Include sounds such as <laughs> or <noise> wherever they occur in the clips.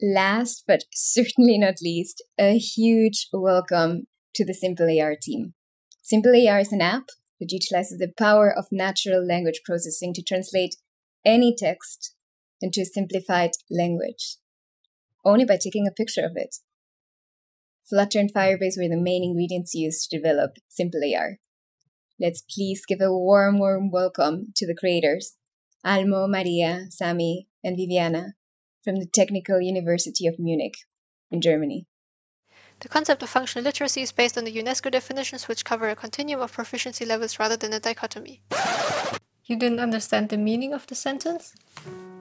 last but certainly not least, a huge welcome to the Simple AR team. SimplAR is an app that utilizes the power of natural language processing to translate any text into a simplified language, only by taking a picture of it. Flutter and Firebase were the main ingredients used to develop Simple AR. Let's please give a warm, warm welcome to the creators, Almo, Maria, Sami, and Viviana from the Technical University of Munich in Germany. The concept of functional literacy is based on the UNESCO definitions, which cover a continuum of proficiency levels rather than a dichotomy. You didn't understand the meaning of the sentence?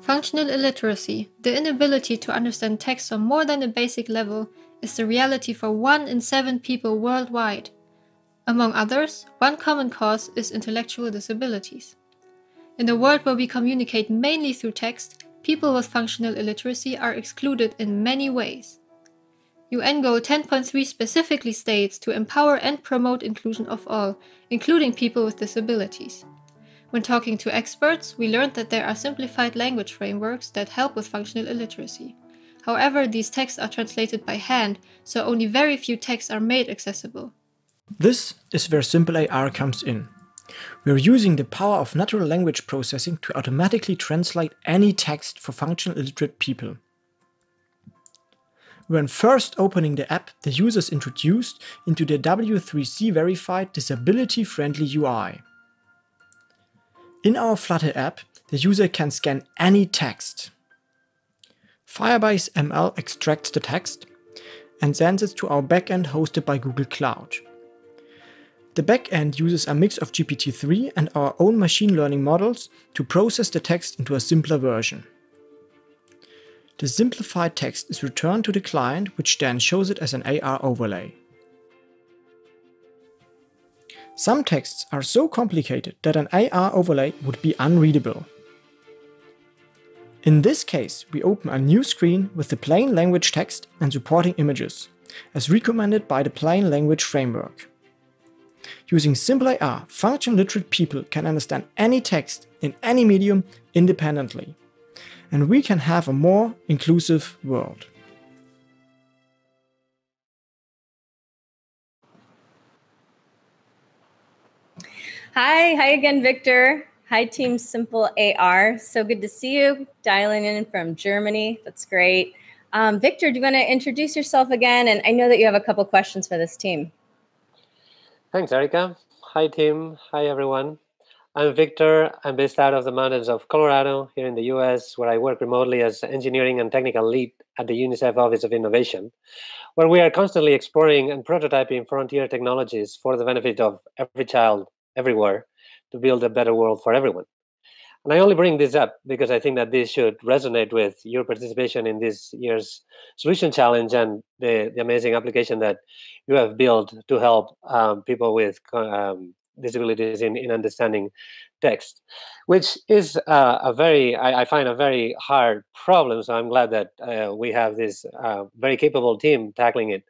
Functional illiteracy, the inability to understand text on more than a basic level, is the reality for one in seven people worldwide. Among others, one common cause is intellectual disabilities. In a world where we communicate mainly through text, people with functional illiteracy are excluded in many ways. UN Goal 10.3 specifically states to empower and promote inclusion of all, including people with disabilities. When talking to experts, we learned that there are simplified language frameworks that help with functional illiteracy. However, these texts are translated by hand, so only very few texts are made accessible. This is where SimplAR comes in. We are using the power of natural language processing to automatically translate any text for functional illiterate people. When first opening the app, the user is introduced into the W3C verified disability friendly UI. In our Flutter app, the user can scan any text. Firebase ML extracts the text and sends it to our backend hosted by Google Cloud. The backend uses a mix of GPT-3 and our own machine learning models to process the text into a simpler version. The simplified text is returned to the client, which then shows it as an AR overlay. Some texts are so complicated that an AR overlay would be unreadable. In this case, we open a new screen with the plain language text and supporting images, as recommended by the Plain Language Framework. Using SimplAR, functional literate people can understand any text in any medium independently. And we can have a more inclusive world. Hi, hi again, Victor. Hi, Team SimplAR. So good to see you dialing in from Germany. That's great. Um, Victor, do you want to introduce yourself again? And I know that you have a couple questions for this team. Thanks, Erica. Hi, team. Hi, everyone. I'm Victor. I'm based out of the mountains of Colorado here in the US, where I work remotely as engineering and technical lead at the UNICEF Office of Innovation, where we are constantly exploring and prototyping frontier technologies for the benefit of every child everywhere to build a better world for everyone. And I only bring this up because I think that this should resonate with your participation in this year's solution challenge and the, the amazing application that you have built to help um, people with um, disabilities in, in understanding text, which is uh, a very, I, I, find a very hard problem. So I'm glad that uh, we have this uh, very capable team tackling it.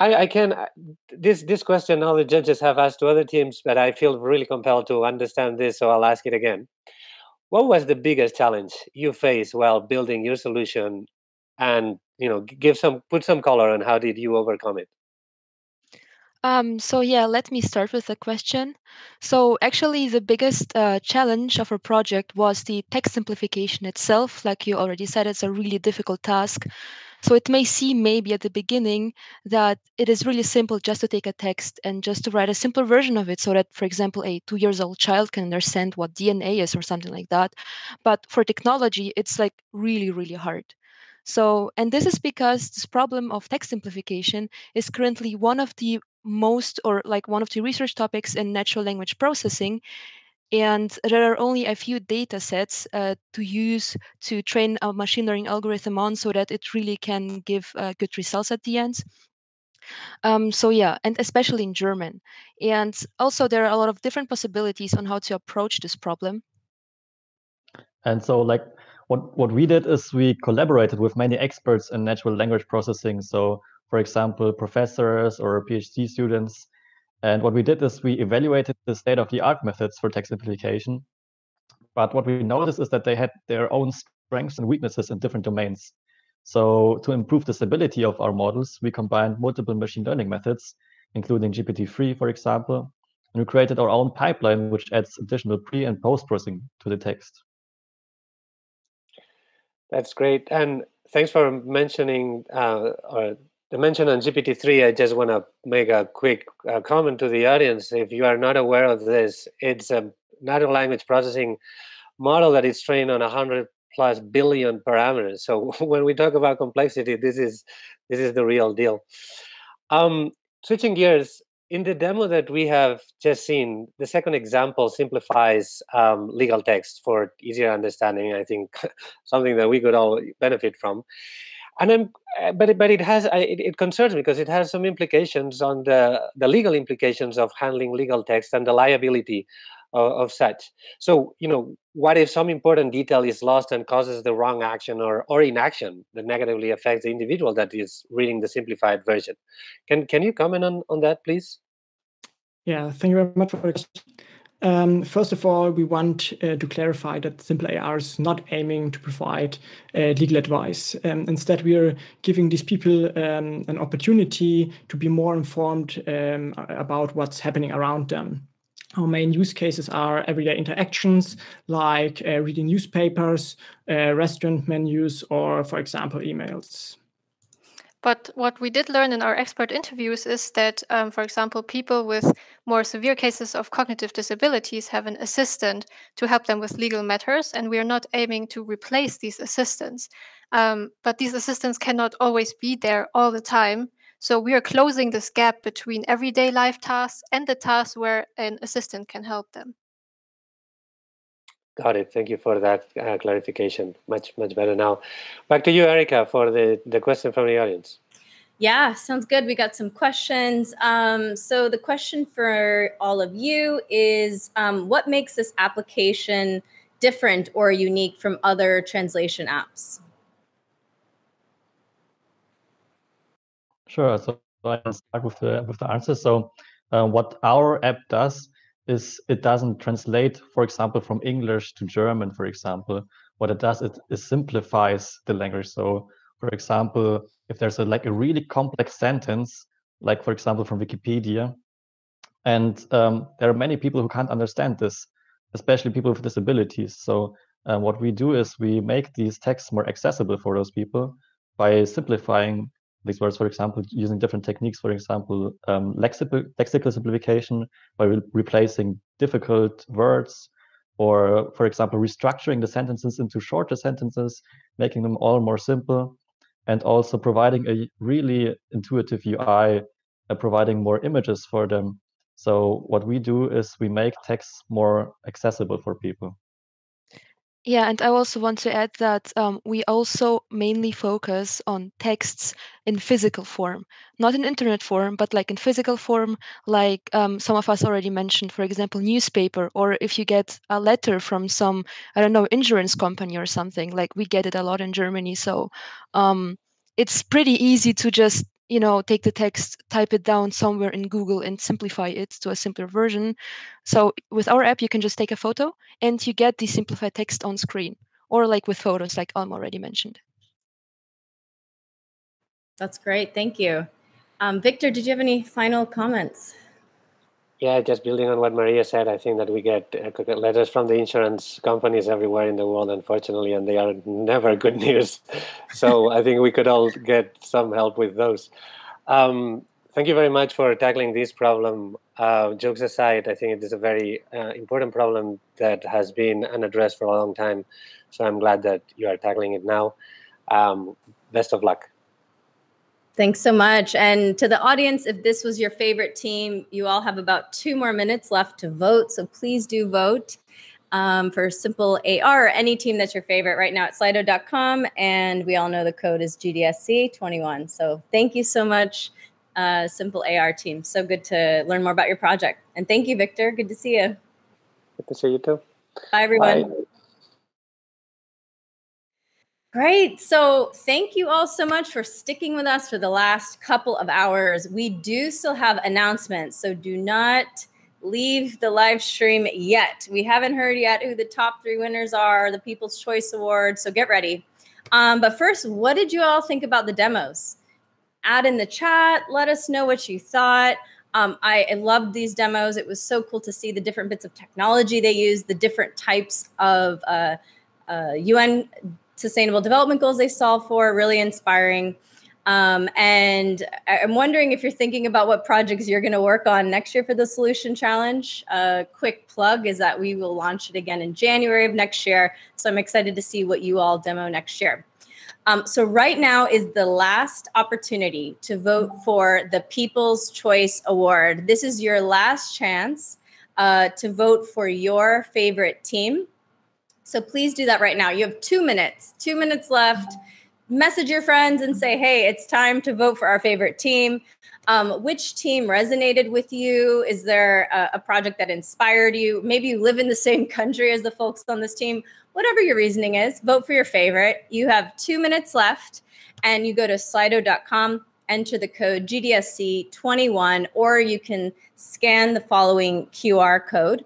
I, I can uh, this this question all the judges have asked to other teams, but I feel really compelled to understand this, so I'll ask it again. What was the biggest challenge you faced while building your solution, and you know, give some put some color on how did you overcome it? Um, so yeah, let me start with the question. So actually, the biggest uh, challenge of our project was the text simplification itself. Like you already said, it's a really difficult task. So it may seem maybe at the beginning that it is really simple just to take a text and just to write a simple version of it so that, for example, a two years old child can understand what DNA is or something like that. But for technology, it's like really, really hard. So, and this is because this problem of text simplification is currently one of the most or like one of the research topics in natural language processing and there are only a few data sets uh, to use to train a machine learning algorithm on so that it really can give uh, good results at the end. Um, so yeah, and especially in German. And also there are a lot of different possibilities on how to approach this problem. And so like what, what we did is we collaborated with many experts in natural language processing. So for example, professors or PhD students and what we did is we evaluated the state of the art methods for text simplification. But what we noticed is that they had their own strengths and weaknesses in different domains. So to improve the stability of our models, we combined multiple machine learning methods, including GPT-3, for example, and we created our own pipeline, which adds additional pre and post processing to the text. That's great. And thanks for mentioning uh, or the mention on GPT-3. I just want to make a quick uh, comment to the audience. If you are not aware of this, it's a natural language processing model that is trained on 100 plus billion parameters. So <laughs> when we talk about complexity, this is this is the real deal. Um, switching gears, in the demo that we have just seen, the second example simplifies um, legal text for easier understanding. I think <laughs> something that we could all benefit from. And I'm, uh, but it, but it has it, it concerns me because it has some implications on the the legal implications of handling legal text and the liability of, of such. So, you know, what if some important detail is lost and causes the wrong action or, or inaction that negatively affects the individual that is reading the simplified version? Can can you comment on, on that, please? Yeah, thank you very much for the question. Um, first of all, we want uh, to clarify that Simple AR is not aiming to provide uh, legal advice. Um, instead, we are giving these people um, an opportunity to be more informed um, about what's happening around them. Our main use cases are everyday interactions like uh, reading newspapers, uh, restaurant menus, or, for example, emails. But what we did learn in our expert interviews is that, um, for example, people with more severe cases of cognitive disabilities have an assistant to help them with legal matters, and we are not aiming to replace these assistants. Um, but these assistants cannot always be there all the time. So we are closing this gap between everyday life tasks and the tasks where an assistant can help them. Got it. Thank you for that uh, clarification. Much, much better now. Back to you, Erica, for the, the question from the audience. Yeah, sounds good. We got some questions. Um, so the question for all of you is um, what makes this application different or unique from other translation apps? Sure. So I can start with the with the answer. So uh, what our app does is it doesn't translate, for example, from English to German, for example. What it does, it, it simplifies the language. So, for example, if there's a like a really complex sentence, like for example from Wikipedia, and um, there are many people who can't understand this, especially people with disabilities. So uh, what we do is we make these texts more accessible for those people by simplifying these words, for example, using different techniques, for example, um, lexical, lexical simplification by re replacing difficult words, or, for example, restructuring the sentences into shorter sentences, making them all more simple, and also providing a really intuitive UI, uh, providing more images for them. So what we do is we make text more accessible for people. Yeah, and I also want to add that um, we also mainly focus on texts in physical form, not in internet form, but like in physical form, like um, some of us already mentioned, for example, newspaper, or if you get a letter from some, I don't know, insurance company or something, like we get it a lot in Germany. So um, it's pretty easy to just you know take the text type it down somewhere in google and simplify it to a simpler version. So with our app you can just take a photo and you get the simplified text on screen or like with photos like alma already mentioned. That's great. Thank you. Um, victor did you have any final comments yeah, just building on what Maria said, I think that we get uh, letters from the insurance companies everywhere in the world, unfortunately, and they are never good <laughs> news. So I think we could all get some help with those. Um, thank you very much for tackling this problem. Uh, jokes aside, I think it is a very uh, important problem that has been unaddressed for a long time. So I'm glad that you are tackling it now. Um, best of luck. Thanks so much. And to the audience, if this was your favorite team, you all have about two more minutes left to vote. So please do vote um, for SimplAR or any team that's your favorite right now at slido.com. And we all know the code is GDSC21. So thank you so much, uh, SimplAR team. So good to learn more about your project. And thank you, Victor. Good to see you. Good to see you too. Bye, everyone. Bye. Great. So, thank you all so much for sticking with us for the last couple of hours. We do still have announcements, so do not leave the live stream yet. We haven't heard yet who the top three winners are, the People's Choice Award. So, get ready. Um, but first, what did you all think about the demos? Add in the chat. Let us know what you thought. Um, I, I, loved these demos. It was so cool to see the different bits of technology they use, the different types of uh, uh, UN Sustainable Development Goals they solve for. Really inspiring. Um, and I'm wondering if you're thinking about what projects you're going to work on next year for the Solution Challenge. A quick plug is that we will launch it again in January of next year. So I'm excited to see what you all demo next year. Um, so right now is the last opportunity to vote for the People's Choice Award. This is your last chance uh, to vote for your favorite team. So please do that right now. You have two minutes, two minutes left message your friends and say, hey, it's time to vote for our favorite team. Um, which team resonated with you? Is there a, a, project that inspired you? Maybe you live in the same <laughs> country as the folks on this team. Whatever your reasoning is, vote for your favorite. You have two minutes left, and you go to slido.com, enter the code GDSC21, or you can scan the following QR code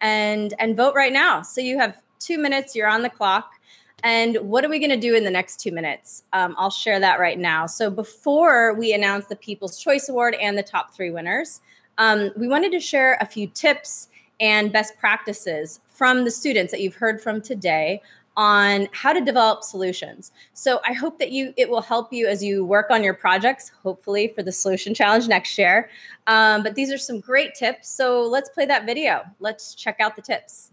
and, and vote right now. So you have two minutes, you're on the clock. And what are we going to do in the next two minutes? Um, I'll share that right now. So, before we announce the People's Choice Award and the top three winners, um, we wanted to share a few tips and best practices from the students that you've heard from today on how to develop solutions. So I hope that you it will help you as you work on your projects, hopefully for the solution challenge next year. Um, but these are some great tips. So let's play that video. Let's check out the tips.